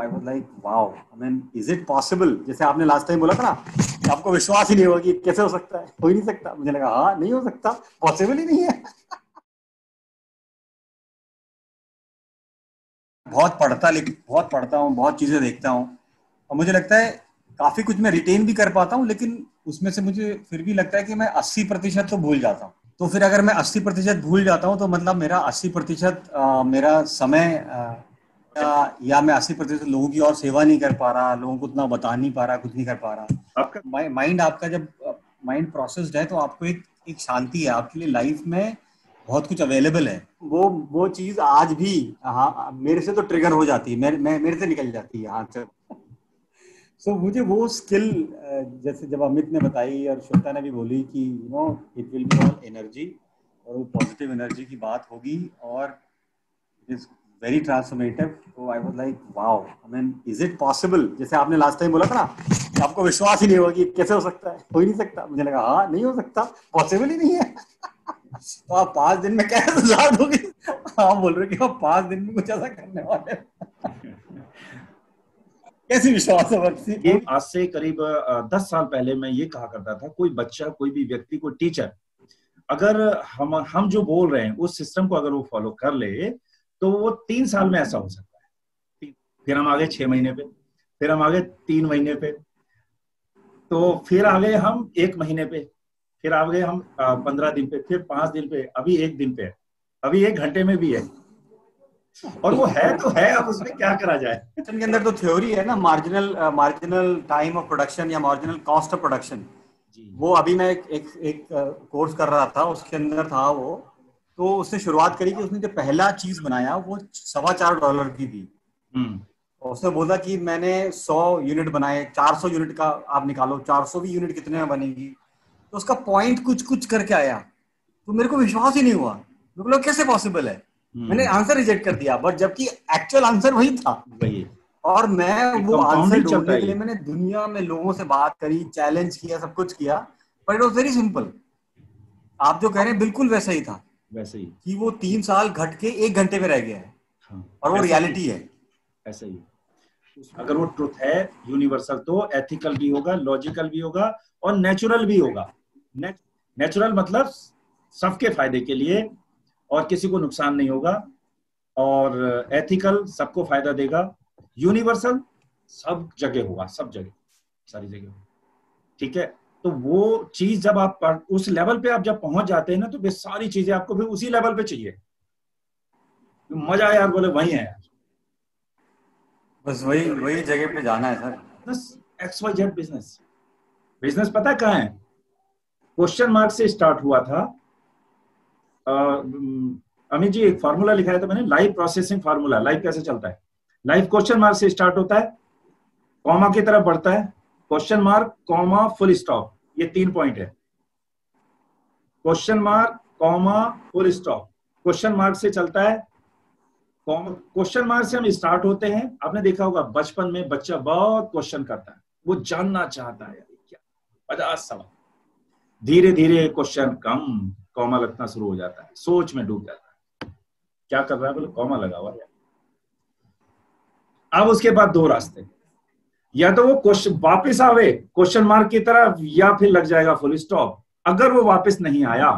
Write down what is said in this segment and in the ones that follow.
I was like wow I mean is it possible जैसे आपने last time बोला था ना, कि आपको विश्वास ही नहीं होगा कि कैसे हो सकता है। हो ही नहीं सकता। मुझे लगा हाँ नहीं हो सकता। पॉसिबल ही नहीं है. बहुत पढ़ता लिख, बहुत पढ़ता हूँ, बहुत चीज़ें देखता हूँ। और मुझे लगता है, काफ़ी कुछ मैं रिटेन भी कर पाता हूँ, लेकिन उसमें से मुझे फिर भी लगता है कि मैं अस्सी प्रतिशत तो भूल जाता हूँ। तो फिर अगर मैं अस्सी प्रतिशत भूल जाता हूँ तो मतलब मेरा अस्सी प्रतिशत मेरा समय आ, या मैं अस्सी प्रतिशत लोगों की और सेवा नहीं कर पा रहा लोगों को उतना बता नहीं पा रहा कुछ नहीं कर पा रहा। आपका माइंड आपका जब माइंड प्रोसेस्ड है तो आपको एक एक शांति है। आपके लिए लाइफ में बहुत कुछ अवेलेबल है। वो वो चीज़ आज भी हाँ मेरे से तो ट्रिगर हो जाती है। मेरे मेरे से निकल जाती है हाथ से सो so, मुझे वो स्किल जैसे जब अमित ने बताई और श्वेता ने भी बोली कि you know it will be all energy और वो पॉजिटिव एनर्जी की बात होगी और इट इज़ वेरी ट्रांसफॉर्मेटिव तो I was like wow I mean is it possible जैसे आपने लास्ट टाइम बोला था ना, कि आपको विश्वास ही नहीं होगा कि कैसे हो सकता है। हो ही नहीं सकता। मुझे लगा हाँ नहीं हो सकता। पॉसिबल ही नहीं है। तो आप पाँच दिन में कैसे सुधार दोगे? आप बोल रहे हो कि आप पाँच दिन में कुछ ऐसा करने वाले कैसी विश्वास है ये आज से करीब दस साल पहले मैं ये कहा करता था, कोई बच्चा, कोई भी व्यक्ति, कोई टीचर अगर हम हम जो बोल रहे हैं, उस सिस्टम को अगर वो फॉलो कर ले तो वो तीन साल में ऐसा हो सकता है। फिर हम आगे छह महीने पे फिर हम आगे तीन महीने पे। तो फिर आ गए हम एक महीने पे फिर आ गए हम पंद्रह दिन पे फिर पाँच दिन पे अभी एक दिन पे अभी एक घंटे में भी है। और वो है तो है अब उसमें क्या करा जाए? के अंदर तो थ्योरी है ना marginal marginal time of production या मार्जिनल कॉस्ट ऑफ़ प्रोडक्शन वो अभी मैं एक एक, एक कोर्स कर रहा था उसके अंदर था वो। तो उसने शुरुआत करी कि उसने जो पहला चीज़ बनाया वो सवा चार डॉलर की थी। हम्म। और उसने बोला कि मैंने सौ यूनिट बनाए चार सौ यूनिट का आप निकालो चार सौ भी यूनिट कितने में बनेगी? तो उसका पॉइंट कुछ कुछ करके आया। तो मेरे को विश्वास ही नहीं हुआ। मेरे को कैसे पॉसिबल है? मैंने आंसर रिजेक्ट कर दिया बट जबकि एक्चुअल आंसर वही था। वही। और मैं वो आंसर ढूँढने के लिए मैंने दुनिया में लोगों से बात करी चैलेंज किया सब कुछ किया but it was very simple आप जो कह रहे हैं बिल्कुल वैसा ही था। वैसे ही। कि वो तीन साल घट के एक घंटे में रह गया है हाँ, और वो रियलिटी है। ऐसा ही। अगर वो ट्रुथ है यूनिवर्सल तो एथिकल भी होगा लॉजिकल भी होगा और नेचुरल भी होगा। नेचुरल मतलब सबके फ़ायदे के लिए और किसी को नुकसान नहीं होगा और एथिकल सबको फ़ायदा देगा। यूनिवर्सल सब जगह होगा सब जगह सारी जगह। ठीक है? तो वो चीज़ जब आप उस लेवल पे आप जब पहुँच जाते हैं ना तो वे सारी चीज़ें आपको फिर उसी लेवल पे चाहिए। तो मज़ा यार बोले वही है यार। बस वही वही जगह पे जाना है सर। बस X Y Z business business पता है कहाँ है? क्वेश्चन मार्क से स्टार्ट हुआ था। अमित जी एक फार्मूला लिखाया था मैंने लाइव प्रोसेसिंग फार्मूला लाइव कैसे चलता है? लाइव क्वेश्चन मार्क से स्टार्ट होता है कॉमा की तरफ़ बढ़ता है question mark comma full stop ये तीन पॉइंट है. Question mark comma full stop question mark से चलता है. क्वेश्चन मार्क से हम स्टार्ट होते हैं. आपने देखा होगा, बचपन में बच्चा बहुत क्वेश्चन करता है. वो जानना चाहता है क्या पचास सवाल. धीरे धीरे क्वेश्चन कम कॉमा लगना शुरू हो जाता है. सोच में डूब जाता है. क्या कर रहा है बोले कॉमा लगा हुआ है अब उसके बाद दो रास्ते या तो वो क्वेश्चन वापिस आवे क्वेश्चन मार्क की तरफ़ या फिर लग जाएगा फुल स्टॉप अगर वो वापस नहीं आया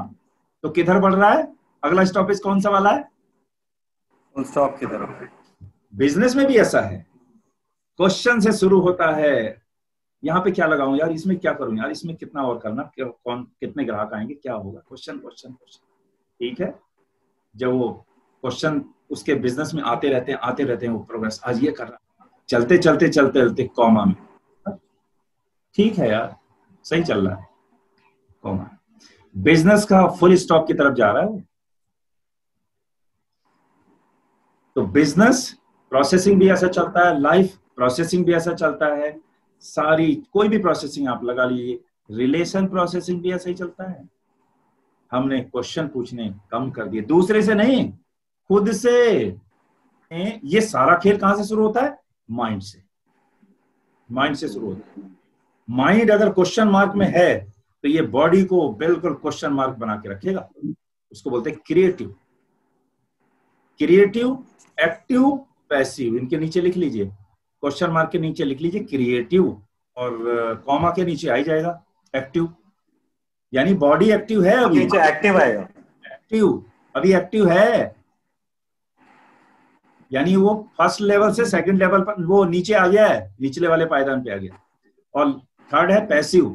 तो किधर बढ़ रहा है? अगला स्टॉपेज कौन सा वाला है? फुल स्टॉप की तरफ़ बिज़नेस में भी ऐसा है। क्वेश्चन से शुरू होता है। यहाँ पे क्या लगाऊँ? यार इसमें क्या करूँ? यार इसमें कितना और करना? कौन कितने ग्राहक आएँगे? क्या होगा? क्वेश्चन क्वेश्चन क्वेश्चन ठीक है? जब वो क्वेश्चन उसके बिज़नेस में आते रहते हैं आते रहते हैं वो प्रोग्रेस आज ये कर रहा चलते चलते चलते चलते, कॉमा में। ठीक है यार, सही चल रहा है, कॉमा। बिज़नेस का फुल स्टॉप की तरफ़ जा रहा है तो बिज़नेस, प्रोसेसिंग भी ऐसा चलता है, लाइफ, प्रोसेसिंग भी ऐसा चलता है, सारी, कोई भी प्रोसेसिंग आप लगा लीजिए, रिलेशन प्रोसेसिंग भी ऐसा ही चलता है। हमने क्वेश्चन पूछने कम कर दिए, दूसरे से नहीं, खुद से। ये सारा खेल कहाँ से शुरू होता है? माइंड से। माइंड से शुरू होता है। माइंड अगर क्वेश्चन मार्क में है तो ये बॉडी को बिल्कुल क्वेश्चन मार्क बना के रखेगा। उसको बोलते हैं क्रिएटिव क्रिएटिव एक्टिव पैसिव इनके नीचे लिख लीजिए। क्वेश्चन मार्क के नीचे लिख लीजिए क्रिएटिव और कॉमा के नीचे आ ही जाएगा। एक्टिव यानी बॉडी एक्टिव है अभी। एक्टिव आएगा। एक्टिव अभी एक्टिव है। यानी वो फ़र्स्ट लेवल से सेकंड लेवल पर वो नीचे आ गया है निचले वाले पायदान पे आ गया और थर्ड है पैसिव।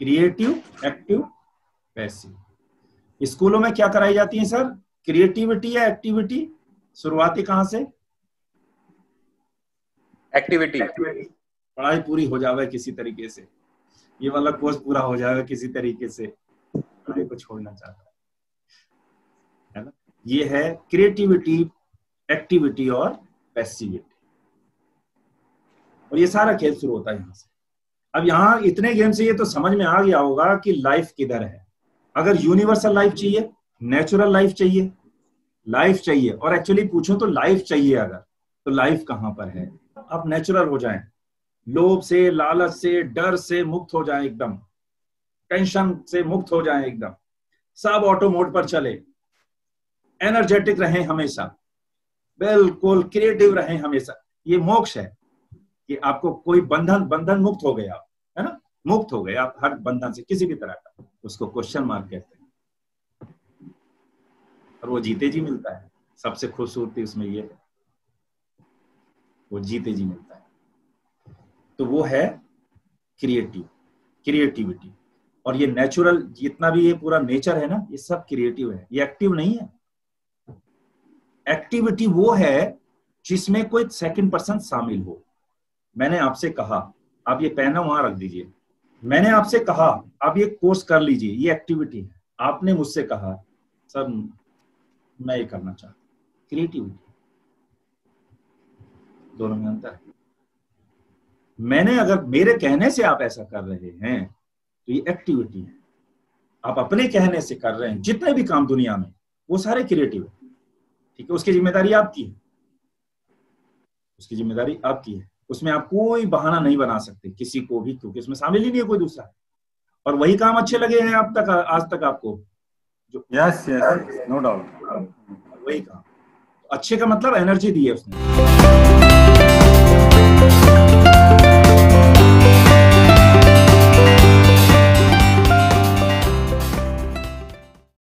Creative active passive. स्कूलों में क्या कराई जाती है सर? क्रिएटिविटी या एक्टिविटी? शुरुआती कहाँ से? एक्टिविटी। पढ़ाई पूरी हो जावे किसी तरीके से। ये वाला कोर्स पूरा हो जाएगा किसी तरीके से। पढ़ाई को छोड़ना चाहता है। ये है क्रिएटिविटी एक्टिविटी और पैसिविटी और ये सारा खेल शुरू होता है यहाँ से। अब यहाँ इतने गेम से ये तो समझ में आ गया होगा कि लाइफ किधर है। अगर यूनिवर्सल लाइफ चाहिए नेचुरल लाइफ चाहिए लाइफ चाहिए, और एक्चुअली पूछो तो लाइफ चाहिए अगर तो लाइफ कहाँ पर है? आप नेचुरल हो जाएँ। लोभ से, लालच से, डर से मुक्त हो जाएँ एकदम। टेंशन से मुक्त हो जाएँ एकदम। सब ऑटो मोड पर चले। एनर्जेटिक रहें हमेशा। बिल्कुल क्रिएटिव रहें हमेशा। ये मोक्ष है कि आपको कोई बंधन बंधन मुक्त हो गया, है ना? मुक्त हो गए आप हर बंधन से, किसी भी तरह का। उसको क्वेश्चन मार्क कहते हैं। और वो जीते जी मिलता है। सबसे खूबसूरती उसमें ये है। वो जीते जी मिलता है। तो वो है क्रिएटिव क्रिएटिविटी और ये नेचुरल जितना भी ये पूरा नेचर है ना, ये सब क्रिएटिव है। ये एक्टिव नहीं है। एक्टिविटी वो है जिसमें कोई सेकंड पर्सन शामिल हो। मैंने आपसे कहा, आप ये पहना वहाँ रख दीजिए। मैंने आपसे कहा, आप ये कोर्स कर लीजिए, ये एक्टिविटी है। आपने मुझसे कहा, सर, मैं ये करना चाहता क्रिएटिविटी दोनों में अंतर है। मैंने अगर, मेरे कहने से आप ऐसा कर रहे हैं तो ये एक्टिविटी है। आप अपने कहने से कर रहे हैं, जितने भी काम दुनिया में, वो सारे क्रिएटिव है। ठीक है उसकी ज़िम्मेदारी आपकी है। उसकी ज़िम्मेदारी आपकी है। उसमें आप कोई बहाना नहीं बना सकते किसी को भी क्योंकि उसमें शामिल ही नहीं है कोई दूसरा। और वही काम अच्छे लगे हैं आप तक आज तक आपको। जो यस यस नो डाउट वही काम। अच्छे का मतलब एनर्जी दी है उसने।